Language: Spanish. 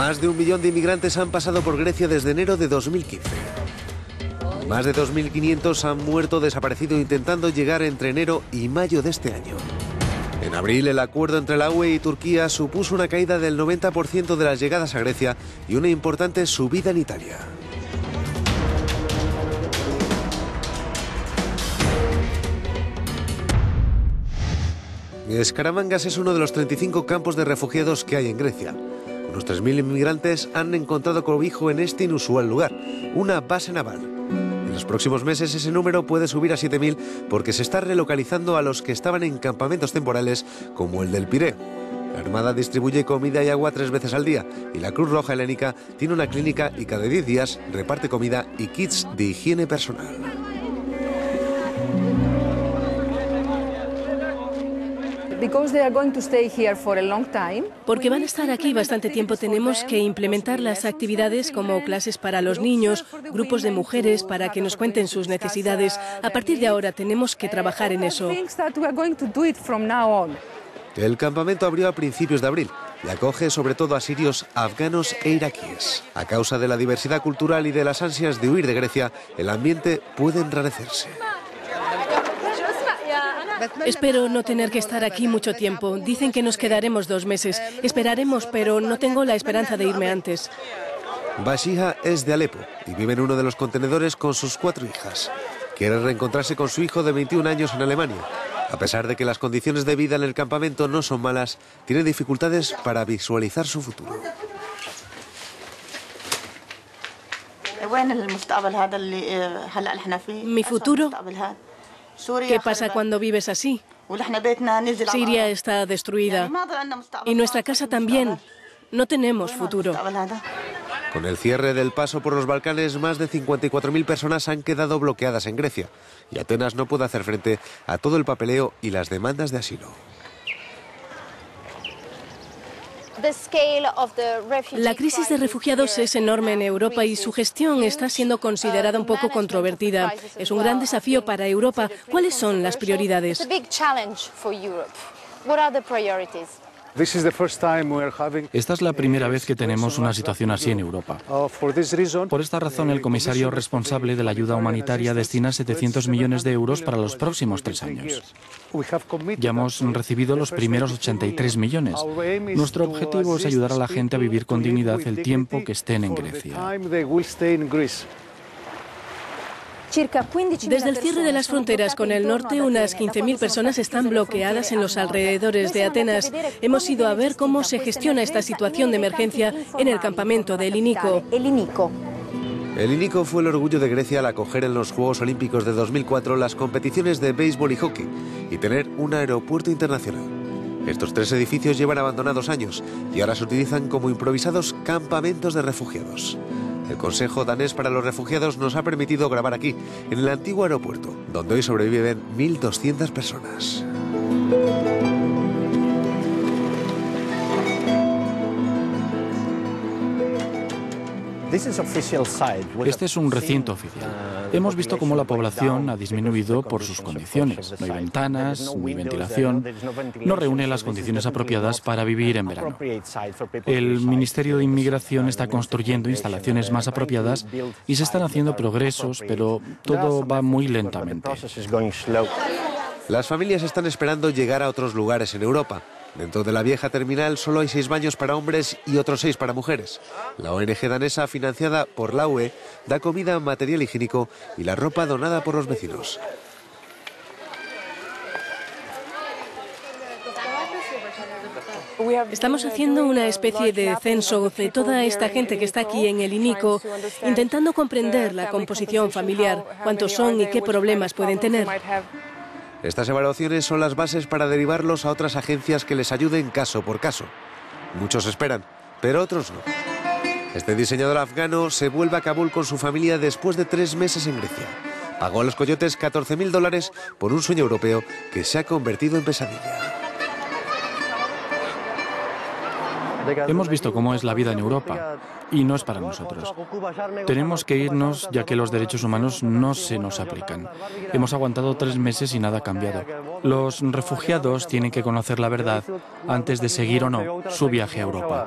Más de un millón de inmigrantes han pasado por Grecia desde enero de 2015. Más de 2.500 han muerto desaparecido intentando llegar entre enero y mayo de este año. En abril, el acuerdo entre la UE y Turquía supuso una caída del 90% de las llegadas a Grecia y una importante subida en Italia. Escaramangas es uno de los 35 campos de refugiados que hay en Grecia. Unos 3.000 inmigrantes han encontrado cobijo en este inusual lugar, una base naval. En los próximos meses ese número puede subir a 7.000 porque se está relocalizando a los que estaban en campamentos temporales como el del Pireo. La Armada distribuye comida y agua tres veces al día y la Cruz Roja Helénica tiene una clínica y cada 10 días reparte comida y kits de higiene personal. Porque van a estar aquí bastante tiempo, tenemos que implementar las actividades como clases para los niños, grupos de mujeres para que nos cuenten sus necesidades. A partir de ahora tenemos que trabajar en eso. El campamento abrió a principios de abril y acoge sobre todo a sirios, afganos e iraquíes. A causa de la diversidad cultural y de las ansias de huir de Grecia, el ambiente puede enrarecerse. Espero no tener que estar aquí mucho tiempo. Dicen que nos quedaremos dos meses. Esperaremos, pero no tengo la esperanza de irme antes. Bashiha es de Alepo y vive en uno de los contenedores con sus cuatro hijas. Quiere reencontrarse con su hijo de 21 años en Alemania. A pesar de que las condiciones de vida en el campamento no son malas, tiene dificultades para visualizar su futuro. Mi futuro ¿Qué pasa cuando vives así? Siria está destruida y nuestra casa también. No tenemos futuro. Con el cierre del paso por los Balcanes, más de 54.000 personas han quedado bloqueadas en Grecia y Atenas no puede hacer frente a todo el papeleo y las demandas de asilo. La crisis de refugiados es enorme en Europa y su gestión está siendo considerada un poco controvertida. Es un gran desafío para Europa. ¿Cuáles son las prioridades? Esta es la primera vez que tenemos una situación así en Europa. Por esta razón, el comisario responsable de la ayuda humanitaria destina 700 millones de euros para los próximos tres años. Ya hemos recibido los primeros 83 millones. Nuestro objetivo es ayudar a la gente a vivir con dignidad el tiempo que estén en Grecia. Desde el cierre de las fronteras con el norte, unas 15.000 personas están bloqueadas en los alrededores de Atenas. Hemos ido a ver cómo se gestiona esta situación de emergencia en el campamento de Elinico. El Inico fue el orgullo de Grecia al acoger en los Juegos Olímpicos de 2004 las competiciones de béisbol y hockey y tener un aeropuerto internacional. Estos tres edificios llevan abandonados años y ahora se utilizan como improvisados campamentos de refugiados. El Consejo Danés para los Refugiados nos ha permitido grabar aquí, en el antiguo aeropuerto, donde hoy sobreviven 1.200 personas. Este es un recinto oficial. Hemos visto cómo la población ha disminuido por sus condiciones. No hay ventanas, ni ventilación. No reúne las condiciones apropiadas para vivir en verano. El Ministerio de Inmigración está construyendo instalaciones más apropiadas y se están haciendo progresos, pero todo va muy lentamente. Las familias están esperando llegar a otros lugares en Europa. Dentro de la vieja terminal solo hay seis baños para hombres y otros seis para mujeres. La ONG danesa, financiada por la UE, da comida, material higiénico y la ropa donada por los vecinos. Estamos haciendo una especie de censo de toda esta gente que está aquí en el INICO, intentando comprender la composición familiar, cuántos son y qué problemas pueden tener. Estas evaluaciones son las bases para derivarlos a otras agencias que les ayuden caso por caso. Muchos esperan, pero otros no. Este diseñador afgano se vuelve a Kabul con su familia después de tres meses en Grecia. Pagó a los coyotes 14.000 dólares por un sueño europeo que se ha convertido en pesadilla. Hemos visto cómo es la vida en Europa y no es para nosotros. Tenemos que irnos ya que los derechos humanos no se nos aplican. Hemos aguantado tres meses y nada ha cambiado. Los refugiados tienen que conocer la verdad antes de seguir o no su viaje a Europa.